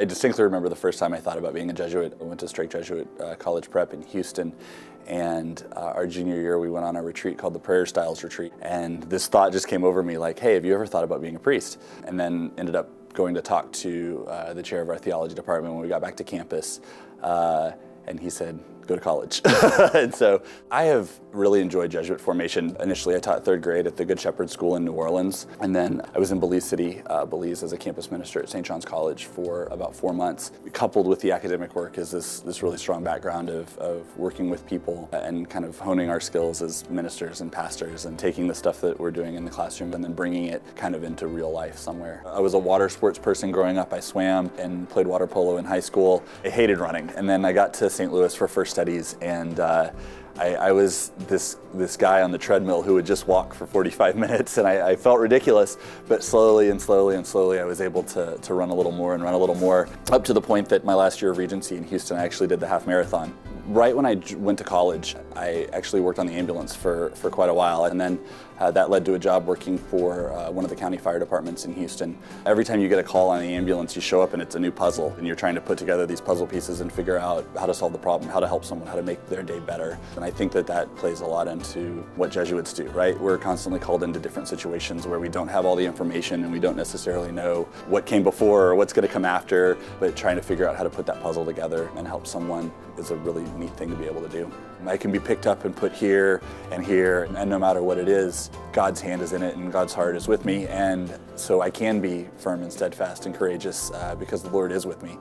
I distinctly remember the first time I thought about being a Jesuit. I went to Strake Jesuit uh, College Prep in Houston, and uh, our junior year we went on a retreat called the Prayer Styles Retreat. And this thought just came over me like, hey, have you ever thought about being a priest? And then ended up going to talk to uh, the chair of our theology department when we got back to campus. And he said, go to college. and so I have really enjoyed Jesuit formation. Initially, I taught third grade at the Good Shepherd School in New Orleans, and then I was in Belize City, uh, Belize, as a campus minister at St. John's College for about four months. Coupled with the academic work is this, this really strong background of, of working with people and kind of honing our skills as ministers and pastors and taking the stuff that we're doing in the classroom and then bringing it kind of into real life somewhere. I was a water sports person growing up. I swam and played water polo in high school. I hated running, and then I got to St. Louis for first studies, and uh, I, I, was this this guy on the treadmill who would just walk for 45 minutes, and I, I, felt ridiculous. But slowly and slowly and slowly, I was able to, to run a little more and run a little more, up to the point that my last year of Regency in Houston, I actually did the half marathon. Right when I went to college, I actually worked on the ambulance for, for quite a while, and then uh, that led to a job working for uh, one of the county fire departments in Houston. Every time you get a call on the ambulance, you show up and it's a new puzzle, and you're trying to put together these puzzle pieces and figure out how to solve the problem, how to help someone, how to make their day better. And I think that that plays a lot into what Jesuits do, right? We're constantly called into different situations where we don't have all the information and we don't necessarily know what came before or what's going to come after, but trying to figure out how to put that puzzle together and help someone is a really neat thing to be able to do. I can be picked up and put here and here, and no matter what it is, God's hand is in it and God's heart is with me, and so I can be firm and steadfast and courageous uh, because the Lord is with me.